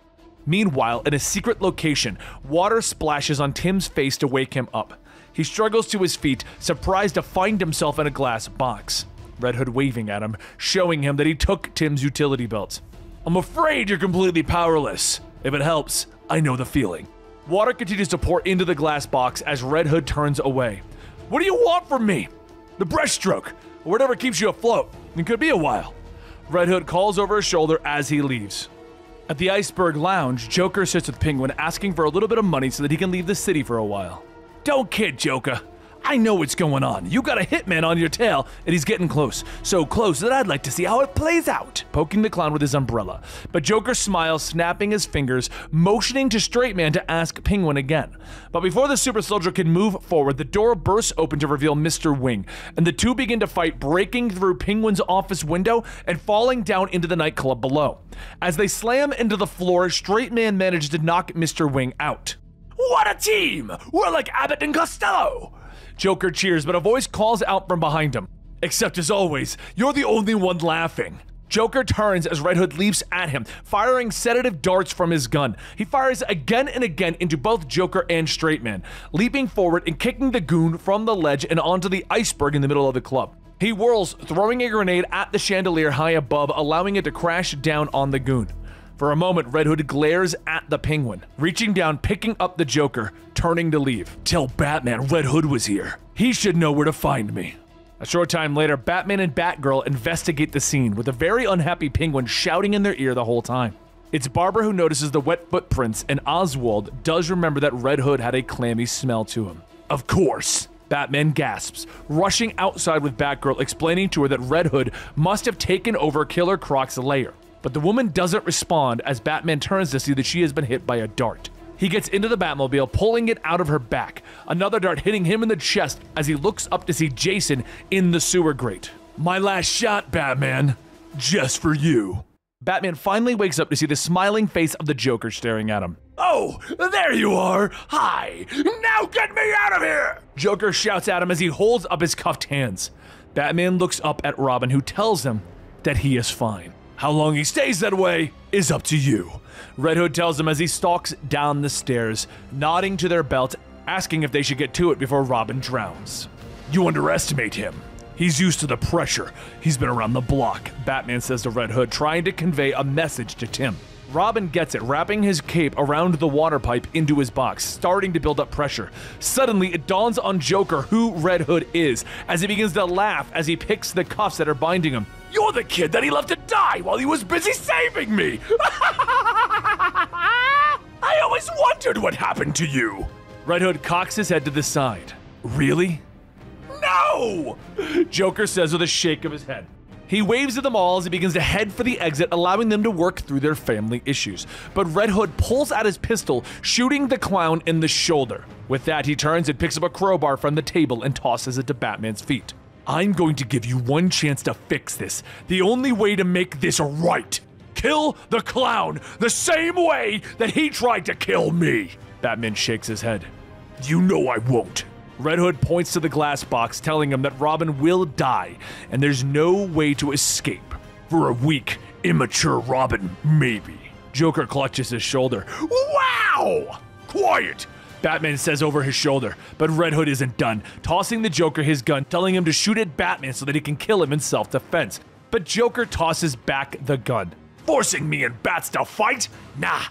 Meanwhile, in a secret location, water splashes on Tim's face to wake him up. He struggles to his feet, surprised to find himself in a glass box. Red Hood waving at him, showing him that he took Tim's utility belt. I'm afraid you're completely powerless. If it helps, I know the feeling. Water continues to pour into the glass box as Red Hood turns away. What do you want from me? The breaststroke, or whatever keeps you afloat. It could be a while. Red Hood calls over his shoulder as he leaves. At the Iceberg Lounge, Joker sits with Penguin asking for a little bit of money so that he can leave the city for a while. Don't kid, Joker. I know what's going on. You got a hitman on your tail, and he's getting close. So close that I'd like to see how it plays out. Poking the clown with his umbrella. But Joker smiles, snapping his fingers, motioning to Straight Man to ask Penguin again. But before the super soldier can move forward, the door bursts open to reveal Mr. Wing, and the two begin to fight, breaking through Penguin's office window and falling down into the nightclub below. As they slam into the floor, Straight Man manages to knock Mr. Wing out. What a team! We're like Abbott and Costello! Joker cheers, but a voice calls out from behind him. Except as always, you're the only one laughing. Joker turns as Red Hood leaps at him, firing sedative darts from his gun. He fires again and again into both Joker and Straight Man, leaping forward and kicking the goon from the ledge and onto the iceberg in the middle of the club. He whirls, throwing a grenade at the chandelier high above, allowing it to crash down on the goon. For a moment, Red Hood glares at the penguin, reaching down, picking up the Joker, turning to leave. Tell Batman Red Hood was here. He should know where to find me. A short time later, Batman and Batgirl investigate the scene with a very unhappy penguin shouting in their ear the whole time. It's Barbara who notices the wet footprints, and Oswald does remember that Red Hood had a clammy smell to him. Of course! Batman gasps, rushing outside with Batgirl, explaining to her that Red Hood must have taken over Killer Croc's lair. But the woman doesn't respond as Batman turns to see that she has been hit by a dart. He gets into the Batmobile, pulling it out of her back, another dart hitting him in the chest as he looks up to see Jason in the sewer grate. My last shot, Batman. Just for you. Batman finally wakes up to see the smiling face of the Joker staring at him. Oh, there you are! Hi! Now get me out of here! Joker shouts at him as he holds up his cuffed hands. Batman looks up at Robin, who tells him that he is fine. How long he stays that way is up to you. Red Hood tells him as he stalks down the stairs, nodding to their belt, asking if they should get to it before Robin drowns. You underestimate him. He's used to the pressure. He's been around the block, Batman says to Red Hood, trying to convey a message to Tim. Robin gets it, wrapping his cape around the water pipe into his box, starting to build up pressure. Suddenly, it dawns on Joker who Red Hood is, as he begins to laugh as he picks the cuffs that are binding him. You're the kid that he left to die while he was busy saving me! I always wondered what happened to you! Red Hood cocks his head to the side. Really? No! Joker says with a shake of his head. He waves at them all as he begins to head for the exit, allowing them to work through their family issues. But Red Hood pulls out his pistol, shooting the clown in the shoulder. With that, he turns and picks up a crowbar from the table and tosses it to Batman's feet. I'm going to give you one chance to fix this. The only way to make this right. Kill the clown the same way that he tried to kill me. Batman shakes his head. You know I won't. Red Hood points to the glass box, telling him that Robin will die, and there's no way to escape. For a weak, immature Robin, maybe. Joker clutches his shoulder. Wow! Quiet! Batman says over his shoulder, but Red Hood isn't done, tossing the Joker his gun, telling him to shoot at Batman so that he can kill him in self defense. But Joker tosses back the gun. Forcing me and Bats to fight? Nah,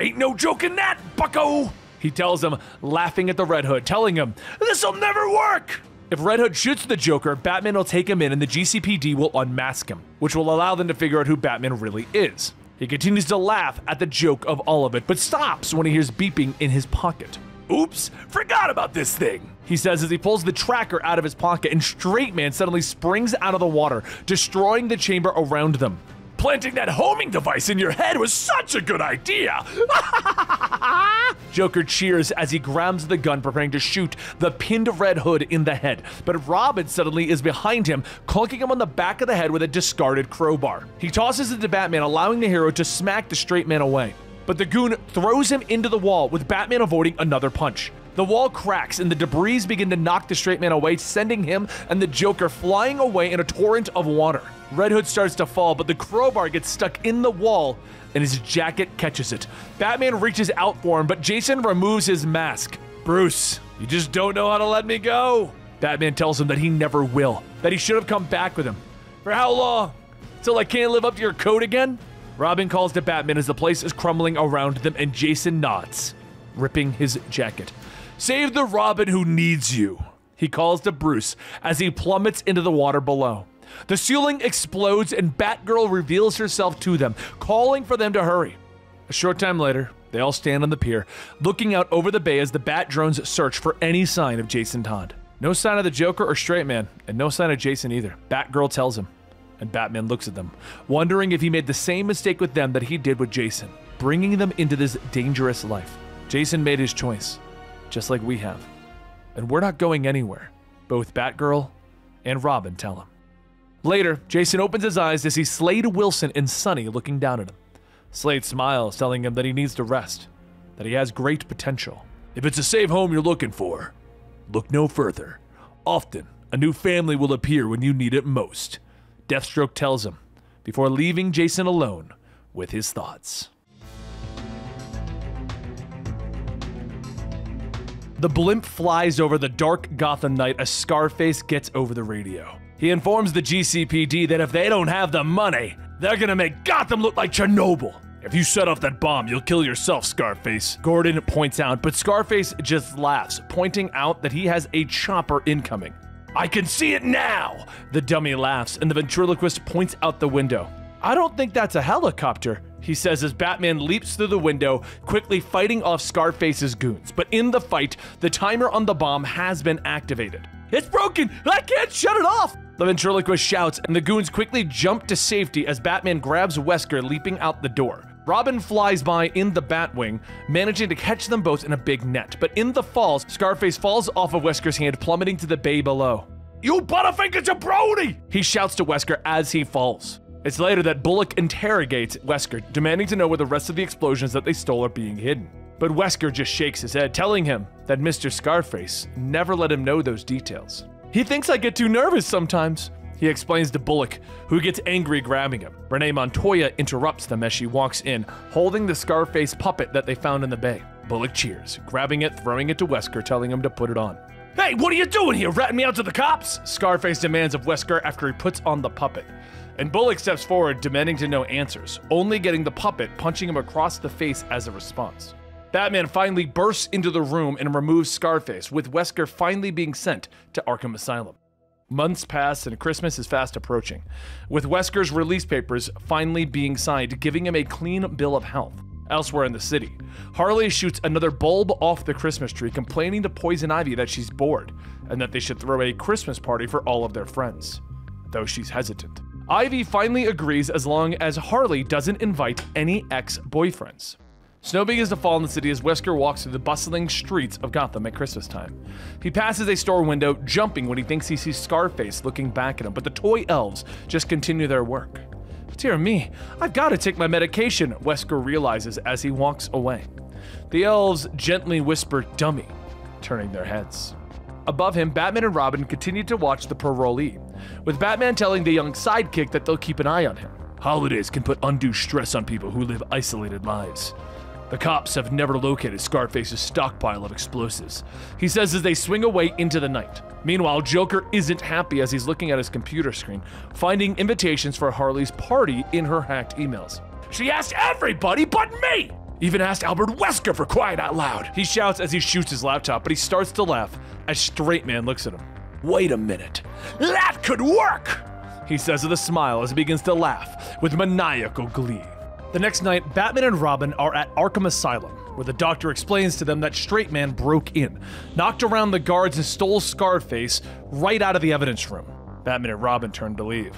ain't no joke in that, bucko! He tells him, laughing at the Red Hood, telling him, This'll never work! If Red Hood shoots the Joker, Batman will take him in and the GCPD will unmask him, which will allow them to figure out who Batman really is. He continues to laugh at the joke of all of it, but stops when he hears beeping in his pocket. Oops, forgot about this thing, he says as he pulls the tracker out of his pocket, and Straight Man suddenly springs out of the water, destroying the chamber around them. Planting that homing device in your head was such a good idea! Joker cheers as he grabs the gun, preparing to shoot the pinned Red Hood in the head. But Robin suddenly is behind him, clunking him on the back of the head with a discarded crowbar. He tosses it to Batman, allowing the hero to smack the straight man away. But the goon throws him into the wall, with Batman avoiding another punch. The wall cracks and the debris begin to knock the straight man away, sending him and the Joker flying away in a torrent of water. Red Hood starts to fall, but the crowbar gets stuck in the wall and his jacket catches it. Batman reaches out for him, but Jason removes his mask. Bruce, you just don't know how to let me go. Batman tells him that he never will, that he should have come back with him. For how long? Till I can't live up to your code again? Robin calls to Batman as the place is crumbling around them, and Jason nods, ripping his jacket. Save the Robin who needs you, he calls to Bruce as he plummets into the water below. The ceiling explodes and Batgirl reveals herself to them, calling for them to hurry. A short time later, they all stand on the pier, looking out over the bay as the Bat drones search for any sign of Jason Todd. No sign of the Joker or Straight Man, and no sign of Jason either. Batgirl tells him, and Batman looks at them, wondering if he made the same mistake with them that he did with Jason, bringing them into this dangerous life. Jason made his choice, just like we have. And we're not going anywhere. Both Batgirl and Robin tell him. Later, Jason opens his eyes to see Slade Wilson and Sonny looking down at him. Slade smiles, telling him that he needs to rest, that he has great potential. If it's a safe home you're looking for, look no further. Often, a new family will appear when you need it most. Deathstroke tells him, before leaving Jason alone with his thoughts. The blimp flies over the dark Gotham night as Scarface gets over the radio. He informs the GCPD that if they don't have the money, they're gonna make Gotham look like Chernobyl. If you set off that bomb, you'll kill yourself, Scarface. Gordon points out, but Scarface just laughs, pointing out that he has a chopper incoming. I can see it now! The dummy laughs, and the ventriloquist points out the window. I don't think that's a helicopter, he says as Batman leaps through the window, quickly fighting off Scarface's goons. But in the fight, the timer on the bomb has been activated. It's broken! I can't shut it off! The ventriloquist shouts, and the goons quickly jump to safety as Batman grabs Wesker leaping out the door. Robin flies by in the Batwing, managing to catch them both in a big net. But in the falls, Scarface falls off of Wesker's hand, plummeting to the bay below. You butterfinger jabroni! He shouts to Wesker as he falls. It's later that Bullock interrogates Wesker, demanding to know where the rest of the explosions that they stole are being hidden. But Wesker just shakes his head, telling him that Mr. Scarface never let him know those details. He thinks I get too nervous sometimes. He explains to Bullock, who gets angry grabbing him. Renee Montoya interrupts them as she walks in, holding the Scarface puppet that they found in the bay. Bullock cheers, grabbing it, throwing it to Wesker, telling him to put it on. Hey, what are you doing here? Ratting me out to the cops? Scarface demands of Wesker after he puts on the puppet. And Bullock steps forward, demanding to know answers, only getting the puppet punching him across the face as a response. Batman finally bursts into the room and removes Scarface, with Wesker finally being sent to Arkham Asylum. Months pass and Christmas is fast approaching, with Wesker's release papers finally being signed, giving him a clean bill of health. Elsewhere in the city, Harley shoots another bulb off the Christmas tree, complaining to Poison Ivy that she's bored and that they should throw a Christmas party for all of their friends, though she's hesitant. Ivy finally agrees as long as Harley doesn't invite any ex boyfriends. Snow begins to fall in the city as Wesker walks through the bustling streets of Gotham at Christmas time. He passes a store window, jumping when he thinks he sees Scarface looking back at him, but the toy elves just continue their work. Dear me, I've got to take my medication, Wesker realizes as he walks away. The elves gently whisper, dummy, turning their heads. Above him, Batman and Robin continue to watch the parolee, with Batman telling the young sidekick that they'll keep an eye on him. Holidays can put undue stress on people who live isolated lives. The cops have never located Scarface's stockpile of explosives. He says as they swing away into the night. Meanwhile, Joker isn't happy as he's looking at his computer screen, finding invitations for Harley's party in her hacked emails. She asked everybody but me! Even asked Albert Wesker for quiet out loud. He shouts as he shoots his laptop, but he starts to laugh as Straight Man looks at him. Wait a minute. That could work! He says with a smile as he begins to laugh with maniacal glee. The next night, Batman and Robin are at Arkham Asylum, where the doctor explains to them that Straight Man broke in, knocked around the guards, and stole Scarface right out of the evidence room. Batman and Robin turn to leave.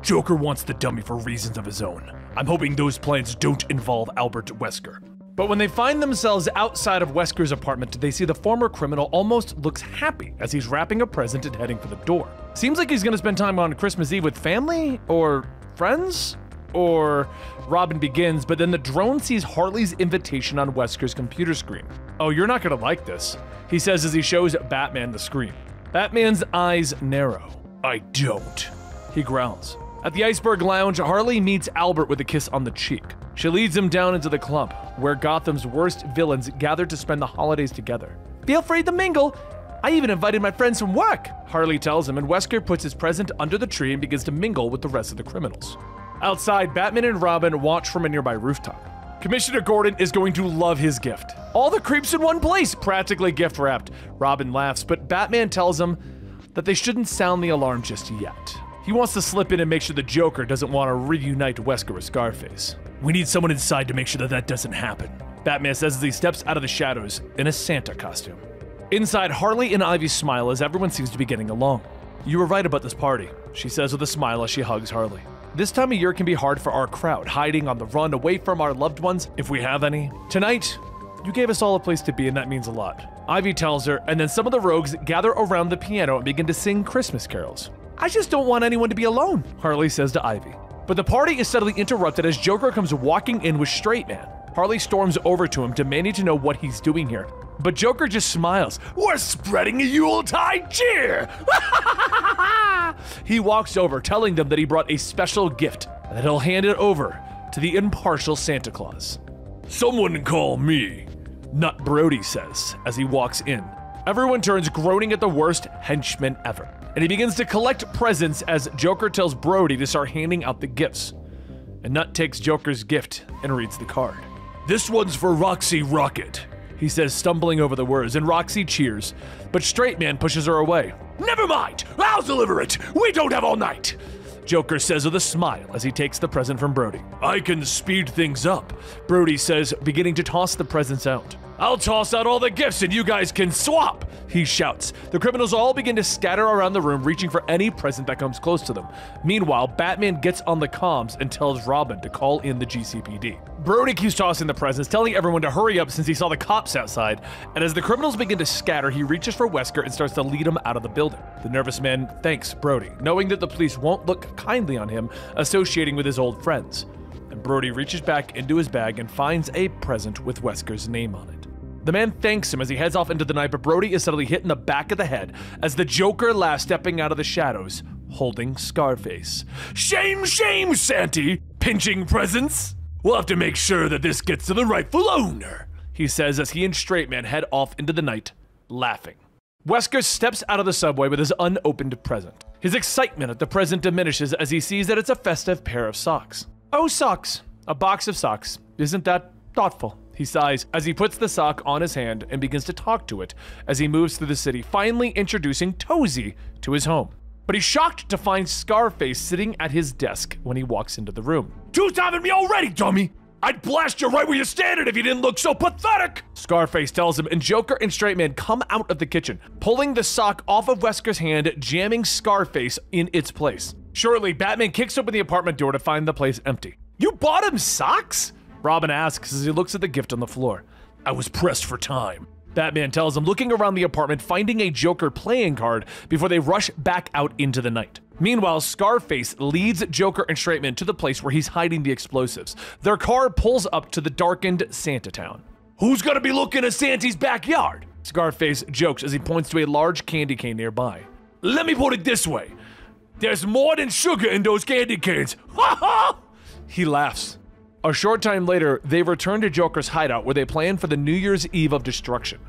Joker wants the dummy for reasons of his own. I'm hoping those plans don't involve Albert Wesker. But when they find themselves outside of Wesker's apartment, they see the former criminal almost looks happy as he's wrapping a present and heading for the door. Seems like he's gonna spend time on Christmas Eve with family or friends? Or Robin begins, but then the drone sees Harley's invitation on Wesker's computer screen. Oh, you're not gonna like this, he says as he shows Batman the screen. Batman's eyes narrow. I don't, he growls. At the Iceberg Lounge, Harley meets Albert with a kiss on the cheek. She leads him down into the club, where Gotham's worst villains gather to spend the holidays together. Feel free to mingle. I even invited my friends from work, Harley tells him, and Wesker puts his present under the tree and begins to mingle with the rest of the criminals. Outside, Batman and Robin watch from a nearby rooftop. Commissioner Gordon is going to love his gift. All the creeps in one place, practically gift wrapped. Robin laughs, but Batman tells him that they shouldn't sound the alarm just yet. He wants to slip in and make sure the Joker doesn't want to reunite Wesker with Scarface. We need someone inside to make sure that that doesn't happen. Batman says as he steps out of the shadows in a Santa costume. Inside, Harley and Ivy smile as everyone seems to be getting along. You were right about this party, she says with a smile as she hugs Harley. This time of year can be hard for our crowd, hiding on the run away from our loved ones, if we have any. Tonight, you gave us all a place to be, and that means a lot. Ivy tells her, and then some of the rogues gather around the piano and begin to sing Christmas carols. I just don't want anyone to be alone, Harley says to Ivy. But the party is suddenly interrupted as Joker comes walking in with Straight Man. Harley storms over to him, demanding to know what he's doing here. But Joker just smiles. We're spreading a Yuletide cheer! he walks over, telling them that he brought a special gift and that he'll hand it over to the impartial Santa Claus. Someone call me, Nut Brody says as he walks in. Everyone turns, groaning at the worst henchman ever. And he begins to collect presents as Joker tells Brody to start handing out the gifts. And Nut takes Joker's gift and reads the card. This one's for Roxy Rocket, he says, stumbling over the words, and Roxy cheers. But Straight Man pushes her away. Never mind, I'll deliver it. We don't have all night. Joker says with a smile as he takes the present from Brody. I can speed things up, Brody says, beginning to toss the presents out. I'll toss out all the gifts and you guys can swap, he shouts. The criminals all begin to scatter around the room, reaching for any present that comes close to them. Meanwhile, Batman gets on the comms and tells Robin to call in the GCPD. Brody keeps tossing the presents, telling everyone to hurry up since he saw the cops outside, and as the criminals begin to scatter, he reaches for Wesker and starts to lead him out of the building. The nervous man thanks Brody, knowing that the police won't look kindly on him associating with his old friends. And Brody reaches back into his bag and finds a present with Wesker's name on it. The man thanks him as he heads off into the night, but Brody is suddenly hit in the back of the head as the Joker laughs, stepping out of the shadows, holding Scarface. Shame, shame, Santy! Pinching presents! We'll have to make sure that this gets to the rightful owner, he says as he and Straight Man head off into the night, laughing. Wesker steps out of the subway with his unopened present. His excitement at the present diminishes as he sees that it's a festive pair of socks. Oh, socks! A box of socks. Isn't that thoughtful? He sighs as he puts the sock on his hand and begins to talk to it as he moves through the city, finally introducing Tozy to his home. But he's shocked to find Scarface sitting at his desk when he walks into the room. Two-timing me already, dummy! I'd blast you right where you're standing if you didn't look so pathetic! Scarface tells him, and Joker and Straight Man come out of the kitchen, pulling the sock off of Wesker's hand, jamming Scarface in its place. Shortly, Batman kicks open the apartment door to find the place empty. You bought him socks? Robin asks as he looks at the gift on the floor. I was pressed for time. Batman tells him, looking around the apartment, finding a Joker playing card before they rush back out into the night. Meanwhile, Scarface leads Joker and Straightman to the place where he's hiding the explosives. Their car pulls up to the darkened Santa Town. Who's gonna be looking at Santa's backyard? Scarface jokes as he points to a large candy cane nearby. Let me put it this way there's more than sugar in those candy canes. Ha ha! He laughs. A short time later, they return to Joker's hideout where they plan for the New Year's Eve of destruction.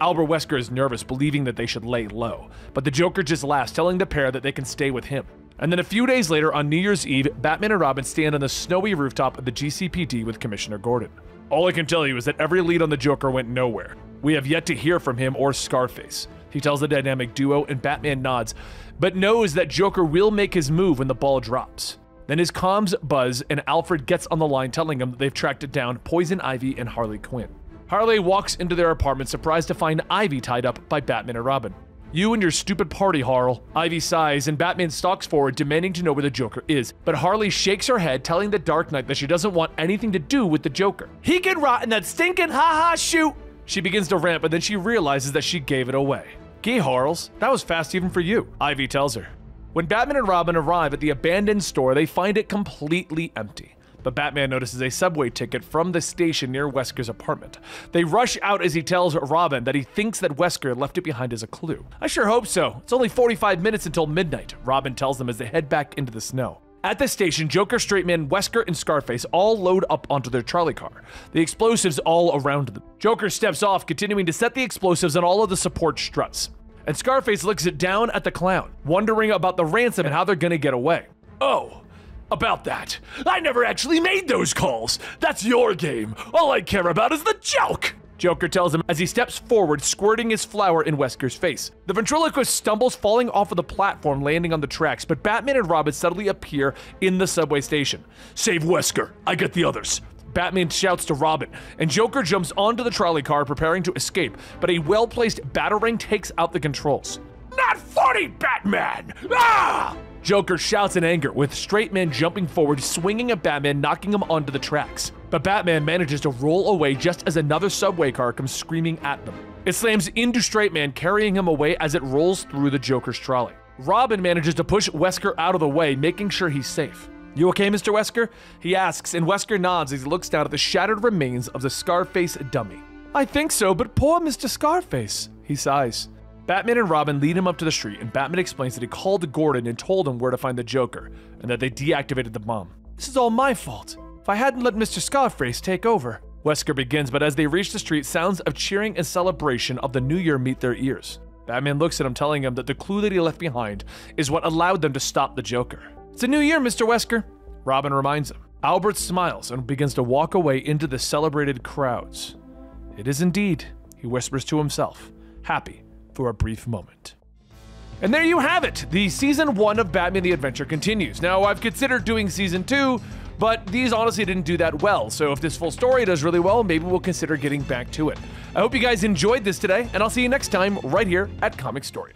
Albert Wesker is nervous, believing that they should lay low, but the Joker just laughs, telling the pair that they can stay with him. And then a few days later, on New Year's Eve, Batman and Robin stand on the snowy rooftop of the GCPD with Commissioner Gordon. All I can tell you is that every lead on the Joker went nowhere. We have yet to hear from him or Scarface. He tells the dynamic duo, and Batman nods, but knows that Joker will make his move when the ball drops. Then his comms buzz, and Alfred gets on the line telling him that they've tracked it down Poison Ivy and Harley Quinn. Harley walks into their apartment surprised to find Ivy tied up by Batman and Robin. You and your stupid party, Harl. Ivy sighs, and Batman stalks forward, demanding to know where the Joker is. But Harley shakes her head, telling the Dark Knight that she doesn't want anything to do with the Joker. He can rot in that stinking ha-ha shoot! She begins to rant, but then she realizes that she gave it away. Gee, Harls, that was fast even for you, Ivy tells her. When Batman and Robin arrive at the abandoned store, they find it completely empty. But Batman notices a subway ticket from the station near Wesker's apartment. They rush out as he tells Robin that he thinks that Wesker left it behind as a clue. I sure hope so. It's only 45 minutes until midnight, Robin tells them as they head back into the snow. At the station, Joker, Straightman, Wesker, and Scarface all load up onto their trolley car, the explosives all around them. Joker steps off, continuing to set the explosives on all of the support struts and Scarface looks it down at the clown, wondering about the ransom and how they're gonna get away. Oh, about that. I never actually made those calls. That's your game. All I care about is the joke. Joker tells him as he steps forward, squirting his flour in Wesker's face. The ventriloquist stumbles, falling off of the platform, landing on the tracks, but Batman and Robin suddenly appear in the subway station. Save Wesker. I get the others. Batman shouts to Robin, and Joker jumps onto the trolley car preparing to escape, but a well-placed batarang takes out the controls. Not funny, Batman! Ah! Joker shouts in anger, with Straightman jumping forward, swinging at Batman, knocking him onto the tracks. But Batman manages to roll away just as another subway car comes screaming at them. It slams into Straightman, carrying him away as it rolls through the Joker's trolley. Robin manages to push Wesker out of the way, making sure he's safe. You okay, Mr. Wesker? He asks, and Wesker nods as he looks down at the shattered remains of the Scarface dummy. I think so, but poor Mr. Scarface. He sighs. Batman and Robin lead him up to the street, and Batman explains that he called Gordon and told him where to find the Joker, and that they deactivated the bomb. This is all my fault. If I hadn't let Mr. Scarface take over. Wesker begins, but as they reach the street, sounds of cheering and celebration of the new year meet their ears. Batman looks at him, telling him that the clue that he left behind is what allowed them to stop the Joker. It's a new year, Mr. Wesker. Robin reminds him. Albert smiles and begins to walk away into the celebrated crowds. It is indeed, he whispers to himself, happy for a brief moment. And there you have it! The season one of Batman the Adventures Continue. Now, I've considered doing season two, but these honestly didn't do that well, so if this full story does really well, maybe we'll consider getting back to it. I hope you guys enjoyed this today, and I'll see you next time right here at Comicstorian.